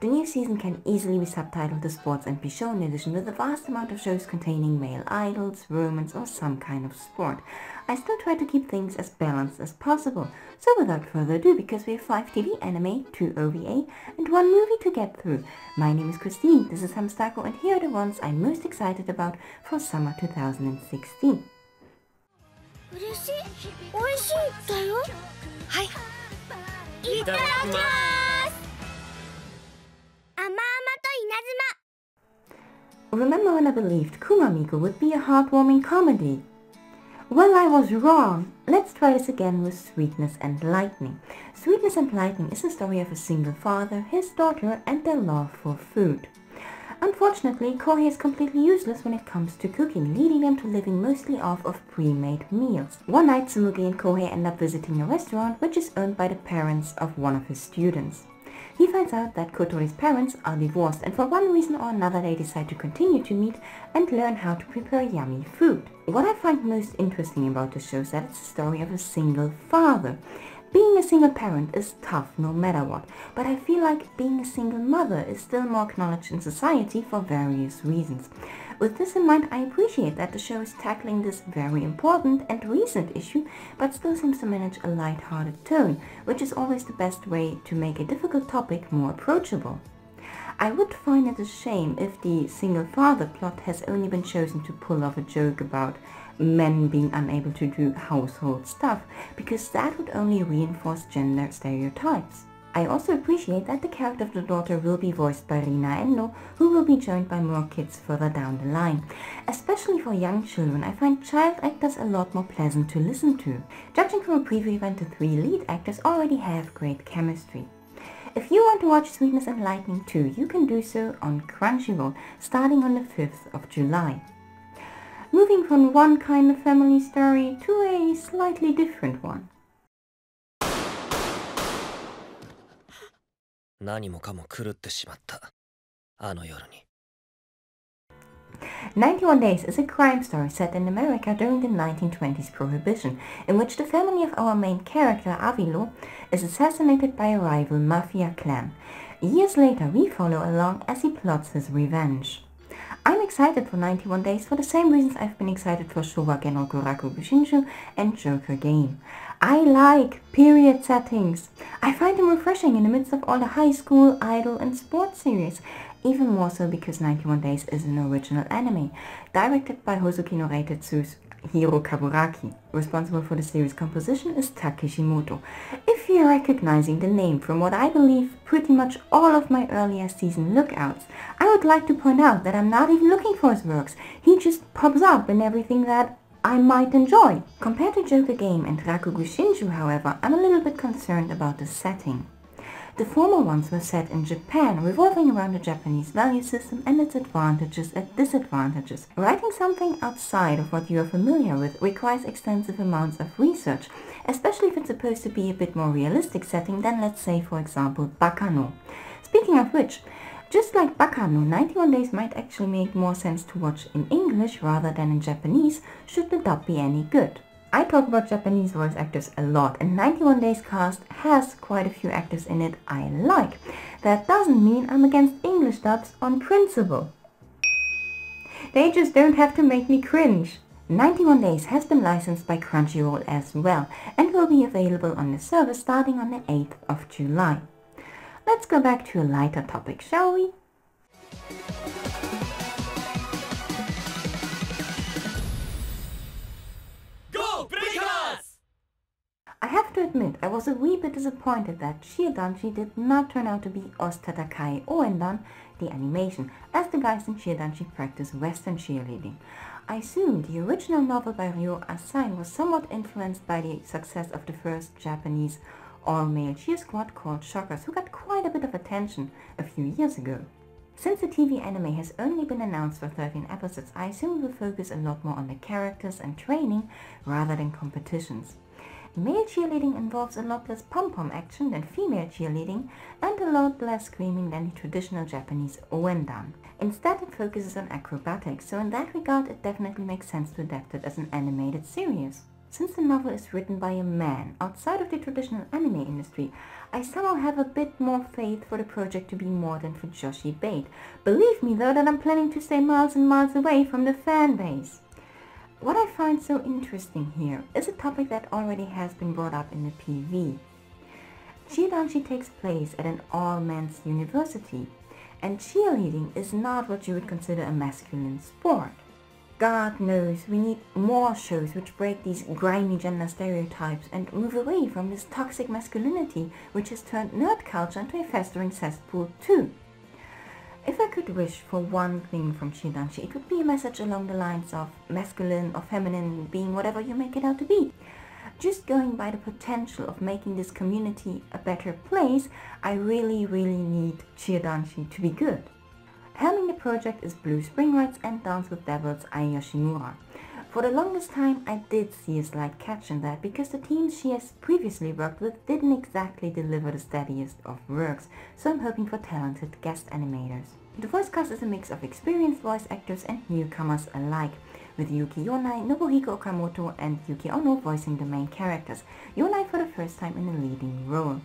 The new season can easily be subtitled the sports and be shown in addition to the vast amount of shows containing male idols, romance or some kind of sport. I still try to keep things as balanced as possible, so without further ado, because we have 5 TV anime, 2 OVA and 1 movie to get through. My name is Kristin, this is Hamstaku and here are the ones I'm most excited about for summer 2016. 嬉しい美味しいだよはいいただきます Remember when I believed Kuma Miko would be a heartwarming comedy? Well, I was wrong. Let's try this again with Sweetness and Lightning. Sweetness and Lightning is the story of a single father, his daughter and their love for food. Unfortunately, Kohei is completely useless when it comes to cooking, leading them to living mostly off of pre-made meals. One night, Tsumugi and Kohei end up visiting a restaurant which is owned by the parents of one of his students. He finds out that Kotori's parents are divorced and for one reason or another they decide to continue to meet and learn how to prepare yummy food. What I find most interesting about the show is that it's the story of a single father. Being a single parent is tough no matter what, but I feel like being a single mother is still more acknowledged in society for various reasons. With this in mind, I appreciate that the show is tackling this very important and recent issue, but still seems to manage a light-hearted tone, which is always the best way to make a difficult topic more approachable. I would find it a shame if the single father plot has only been chosen to pull off a joke about men being unable to do household stuff, because that would only reinforce gender stereotypes. I also appreciate that the character of the daughter will be voiced by Rina Endo, who will be joined by more kids further down the line. Especially for young children, I find child actors a lot more pleasant to listen to. Judging from a preview event, the three lead actors already have great chemistry. If you want to watch Sweetness and Lightning too, you can do so on Crunchyroll starting on the 5th of July. Moving from one kind of family story to a slightly different one. 何もかも狂ってしまったあの夜に91 Days is a crime story set in America during the 1920s Prohibition, in which the family of our main character, Avilio, is assassinated by a rival mafia clan. Years later, we follow along as he plots his revenge. I'm excited for 91 Days for the same reasons I've been excited for Showa Genroku Rakugo Shinju and Joker Game. I like period settings. I find them refreshing in the midst of all the high school, idol and sports series. Even more so because 91 Days is an original anime, directed by Hozuki no Reitetsu's Hiro Kaburaki. Responsible for the series composition is Tak If you're recognizing the name from what I believe pretty much all of my earlier season lookouts, I would like to point out that I'm not even looking for his works. He just pops up in everything that I might enjoy. Compared to Joker Game and Rakugo Shinju, however, I'm a little bit concerned about the setting. The former ones were set in Japan, revolving around the Japanese value system and its advantages and disadvantages. Writing something outside of what you are familiar with requires extensive amounts of research, especially if it's supposed to be a bit more realistic setting than let's say for example Baccano. Speaking of which, just like Baccano, 91 Days might actually make more sense to watch in English rather than in Japanese should the dub be any good. I talk about Japanese voice actors a lot and 91 Days cast has quite a few actors in it I like. That doesn't mean I'm against English dubs on principle. They just don't have to make me cringe. 91 Days has been licensed by Crunchyroll as well and will be available on the service starting on the 8th of July. Let's go back to a lighter topic, shall we? I have to admit, I was a wee bit disappointed that Cheer Danshi did not turn out to be Osu Tatakae Ouendan, the animation, as the guys in Cheer Danshi practice Western cheerleading. I assume the original novel by Ryo Asai was somewhat influenced by the success of the first Japanese all-male cheer squad called Shockers who got quite a bit of attention a few years ago. Since the TV anime has only been announced for 13 episodes, I assume we'll focus a lot more on the characters and training rather than competitions. Male cheerleading involves a lot less pom-pom action than female cheerleading and a lot less screaming than the traditional Japanese ouendan. Instead it focuses on acrobatics, so in that regard it definitely makes sense to adapt it as an animated series. since the novel is written by a man outside of the traditional anime industry, I somehow have a bit more faith for the project to be more than fujoshi bait. Believe me though that I'm planning to stay miles and miles away from the fan base. What I find so interesting here is a topic that already has been brought up in the PV. Cheerdanshi takes place at an all-men's university, and cheerleading is not what you would consider a masculine sport. God knows we need more shows which break these grimy gender stereotypes and move away from this toxic masculinity which has turned nerd culture into a festering cesspool too. If I could wish for one thing from Cheerdanshi, it would be a message along the lines of masculine or feminine being whatever you make it out to be. Just going by the potential of making this community a better place, I really, really need Cheerdanshi to be good. Helming the project is Blue Spring Rides and Dance with Devils Ai Yoshimura. For the longest time I did see a slight catch in that because the teams she has previously worked with didn't exactly deliver the steadiest of works, so I'm hoping for talented guest animators. The voice cast is a mix of experienced voice actors and newcomers alike, with Yuki Yonai, Nobuhiko Okamoto and Yuki Ono voicing the main characters, Yonai for the first time in a leading role.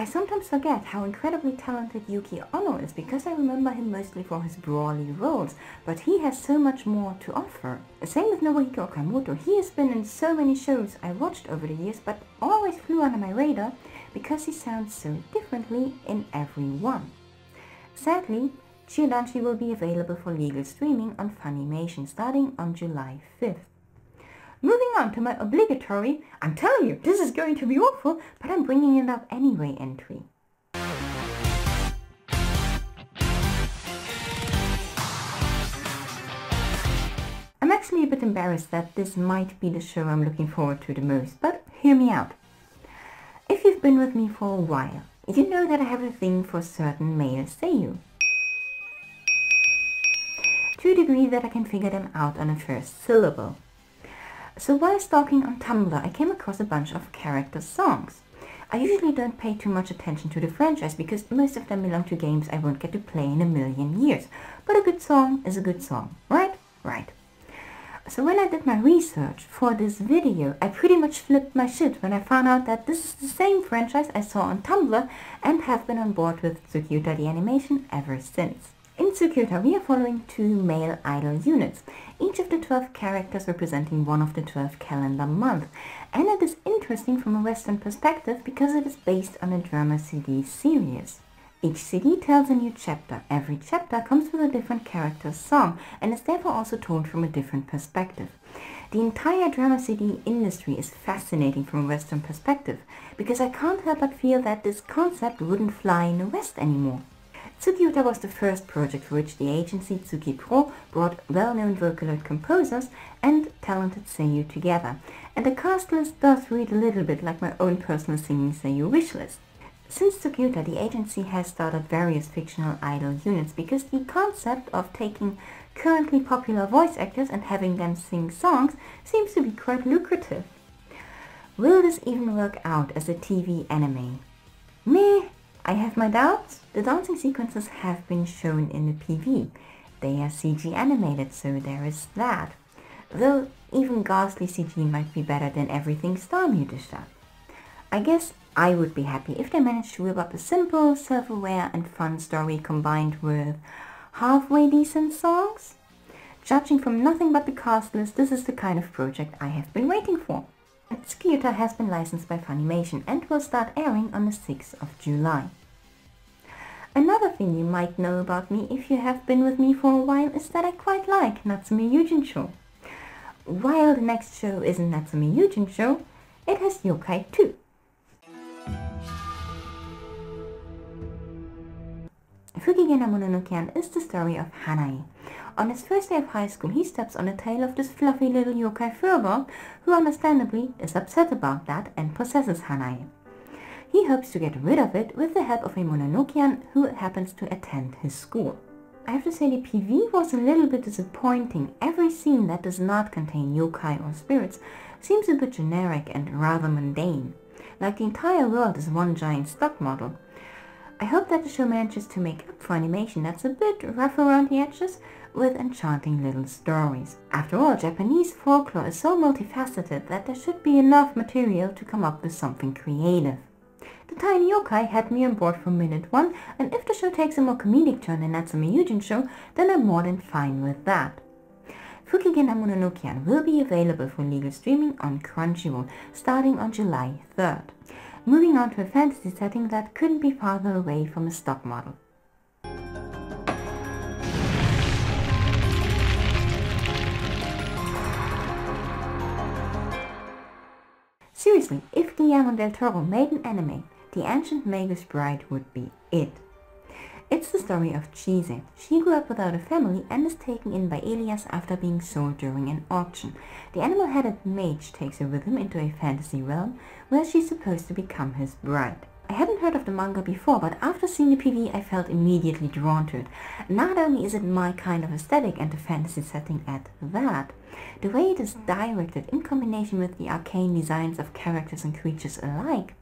I sometimes forget how incredibly talented Yuki Ono is because I remember him mostly for his brawly roles, but he has so much more to offer. Same with Nobuhiko Okamoto, he has been in so many shows I watched over the years but always flew under my radar because he sounds so differently in every one. Sadly, Cheerdanshi will be available for legal streaming on Funimation starting on July 5th. Moving on to my obligatory, I'm telling you, this is going to be awful, but I'm bringing it up anyway entry. I'm actually a bit embarrassed that this might be the show I'm looking forward to the most, but hear me out. If you've been with me for a while, you know that I have a thing for certain male seiyuu. To a degree that I can figure them out on a first syllable. So while stalking on Tumblr, I came across a bunch of character songs. I usually don't pay too much attention to the franchise because most of them belong to games I won't get to play in a million years. But a good song is a good song, right? Right. So when I did my research for this video, I pretty much flipped my shit when I found out that this is the same franchise I saw on Tumblr and have been on board with TsukiUta the animation ever since. In TsukiUta we are following two male idol units, each of the 12 characters representing one of the 12 calendar months. And it is interesting from a Western perspective because it is based on a drama CD series. Each CD tells a new chapter. Every chapter comes with a different character's song and is therefore also told from a different perspective. The entire drama CD industry is fascinating from a Western perspective because I can't help but feel that this concept wouldn't fly in the West anymore. TsukiUta was the first project for which the agency Tsuki Pro brought well-known Vocaloid composers and talented seiyuu together, and the cast list does read a little bit like my own personal singing seiyuu wish list. Since TsukiUta, the agency has started various fictional idol units because the concept of taking currently popular voice actors and having them sing songs seems to be quite lucrative. Will this even work out as a TV anime? Meh, I have my doubts. The dancing sequences have been shown in the PV. They are CG animated, so there is that. Though even ghastly CG might be better than everything is done. I guess I would be happy if they managed to whip up a simple, self-aware and fun story combined with halfway decent songs. Judging from nothing but the cast list, this is the kind of project I have been waiting for. TsukiUta has been licensed by Funimation and will start airing on the 6th of July. Another thing you might know about me if you have been with me for a while is that I quite like Natsume Yuujincho. While the next show isn't Natsume Yuujincho, it has yokai too. Fukigen na Mononokean is the story of Hanae. On his first day of high school, he steps on the tail of this fluffy little yokai furball, who understandably is upset about that and possesses Hanae. He hopes to get rid of it with the help of a Mononokean who happens to attend his school. I have to say the PV was a little bit disappointing. Every scene that does not contain yokai or spirits seems a bit generic and rather mundane, like the entire world is one giant stock model. I hope that the show manages to make up for animation that's a bit rough around the edges with enchanting little stories. After all, Japanese folklore is so multifaceted that there should be enough material to come up with something creative. The Tiny Yokai had me on board from minute one, and if the show takes a more comedic turn than Natsume Yuujincho, then I'm more than fine with that. Fukigen Mononokean will be available for legal streaming on Crunchyroll starting on July 3rd. Moving on to a fantasy setting that couldn't be farther away from a stock model. Seriously, if Guillermo del Toro made an anime, The Ancient Magus Bride would be it. It's the story of Chise. She grew up without a family and is taken in by Elias after being sold during an auction. The animal-headed mage takes her with him into a fantasy realm where she's supposed to become his bride. I hadn't heard of the manga before, but after seeing the PV I felt immediately drawn to it. Not only is it my kind of aesthetic and the fantasy setting at that, the way it is directed in combination with the arcane designs of characters and creatures alike,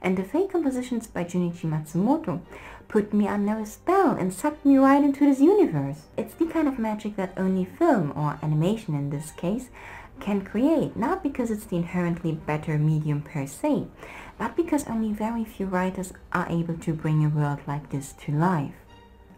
and the fake compositions by Junichi Matsumoto, put me under a spell and sucked me right into this universe. It's the kind of magic that only film, or animation in this case, can create, not because it's the inherently better medium per se, but because only very few writers are able to bring a world like this to life.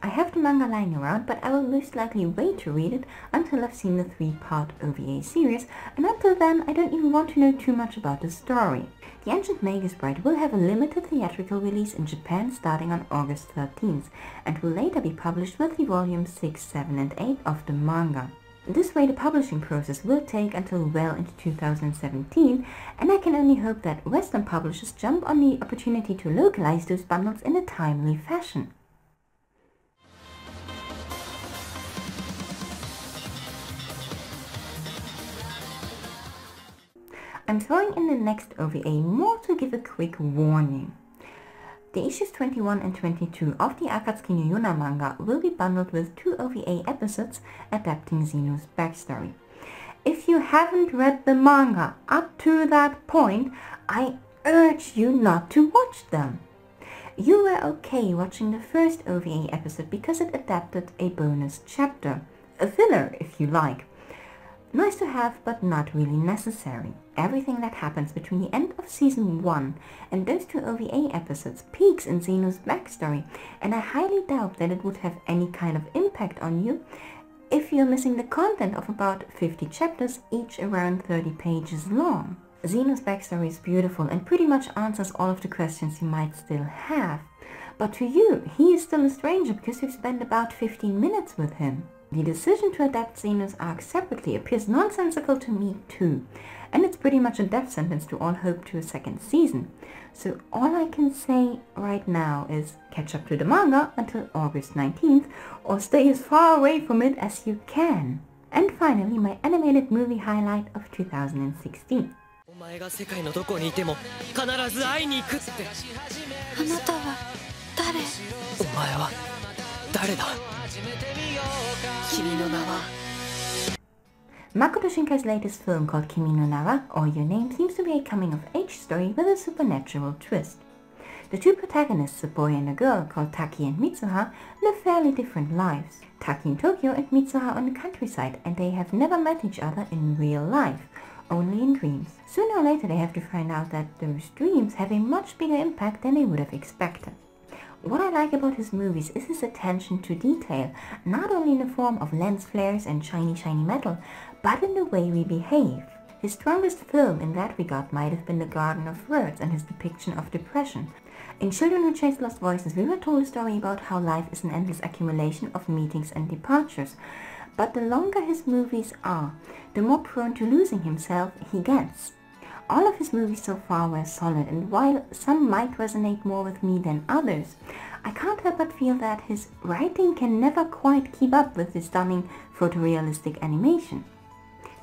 I have the manga lying around, but I will most likely wait to read it until I've seen the three-part OVA series, and until then I don't even want to know too much about the story. The Ancient Magus Bride will have a limited theatrical release in Japan starting on August 13th, and will later be published with the volumes 6, 7 and 8 of the manga. This way the publishing process will take until well into 2017 and I can only hope that Western publishers jump on the opportunity to localize those bundles in a timely fashion. I'm throwing in the next OVA more to give a quick warning. The issues 21 and 22 of the Akatsuki no Yona manga will be bundled with two OVA episodes adapting Zeno's backstory. If you haven't read the manga up to that point, I urge you not to watch them. You were okay watching the first OVA episode because it adapted a bonus chapter, a filler if you like, Nice to have, but not really necessary. Everything that happens between the end of season 1 and those two OVA episodes peaks in Zeno's backstory, and I highly doubt that it would have any kind of impact on you if you're missing the content of about 50 chapters, each around 30 pages long. Zeno's backstory is beautiful and pretty much answers all of the questions you might still have. But to you, he is still a stranger because you've spent about 15 minutes with him. The decision to adapt Zeno's arc separately appears nonsensical to me too, and it's pretty much a death sentence to all hope to a second season. So all I can say right now is catch up to the manga until August 19th or stay as far away from it as you can. And finally, my animated movie highlight of 2016. お前が世界のどこにいても必ず会いに行くってあなたは誰お前は 誰だ Makoto Shinkai's latest film called Kimi no Na wa, or Your Name, seems to be a coming-of-age story with a supernatural twist. The two protagonists, a boy and a girl called Taki and Mitsuha, live fairly different lives. Taki in Tokyo and Mitsuha on the countryside, and they have never met each other in real life, only in dreams. Sooner or later they have to find out that those dreams have a much bigger impact than they would have expected. What I like about his movies is his attention to detail, not only in the form of lens flares and shiny shiny metal, but in the way we behave. His strongest film in that regard might have been The Garden of Words and his depiction of depression. In Children Who Chase Lost Voices, we were told a story about how life is an endless accumulation of meetings and departures. But the longer his movies are, the more prone to losing himself he gets. All of his movies so far were solid, and while some might resonate more with me than others, I can't help but feel that his writing can never quite keep up with his stunning photorealistic animation.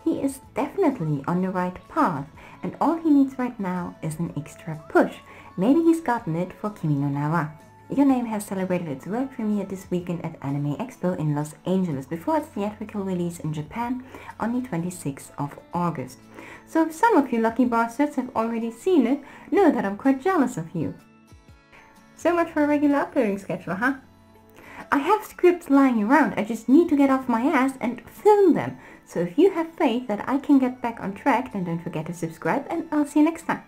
He is definitely on the right path, and all he needs right now is an extra push. Maybe he's gotten it for Kimi no Na wa. Your Name has celebrated its world premiere this weekend at Anime Expo in Los Angeles before its theatrical release in Japan on the 26th of August. So if some of you lucky bastards have already seen it, know that I'm quite jealous of you. So much for a regular uploading schedule, huh? I have scripts lying around, I just need to get off my ass and film them. So if you have faith that I can get back on track, then don't forget to subscribe and I'll see you next time.